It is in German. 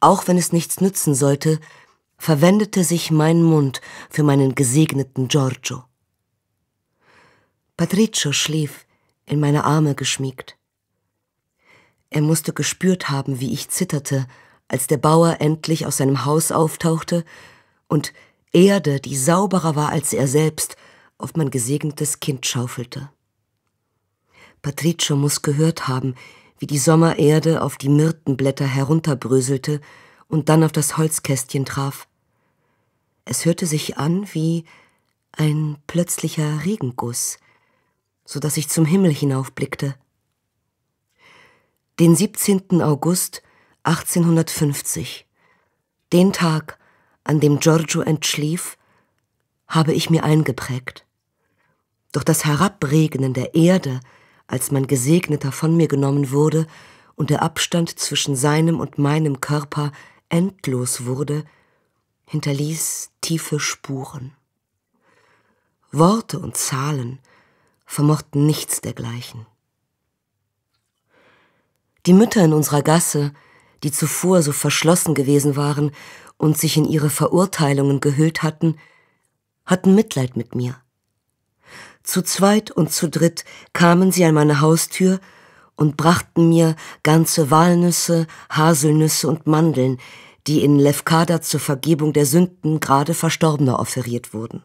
Auch wenn es nichts nützen sollte, verwendete sich mein Mund für meinen gesegneten Giorgio. Patricio schlief, in meine Arme geschmiegt. Er musste gespürt haben, wie ich zitterte, als der Bauer endlich aus seinem Haus auftauchte und Erde, die sauberer war als er selbst, auf mein gesegnetes Kind schaufelte. Patricio muss gehört haben, wie die Sommererde auf die Myrtenblätter herunterbröselte und dann auf das Holzkästchen traf. Es hörte sich an wie ein plötzlicher Regenguss, so dass ich zum Himmel hinaufblickte. Den 17. August 1850, den Tag, an dem Giorgio entschlief, habe ich mir eingeprägt. Doch das Herabregnen der Erde, als mein Gesegneter von mir genommen wurde und der Abstand zwischen seinem und meinem Körper endlos wurde, hinterließ tiefe Spuren. Worte und Zahlen vermochten nichts dergleichen. Die Mütter in unserer Gasse, die zuvor so verschlossen gewesen waren und sich in ihre Verurteilungen gehüllt hatten, hatten Mitleid mit mir. Zu zweit und zu dritt kamen sie an meine Haustür und brachten mir ganze Walnüsse, Haselnüsse und Mandeln, die in Lefkada zur Vergebung der Sünden gerade Verstorbener offeriert wurden.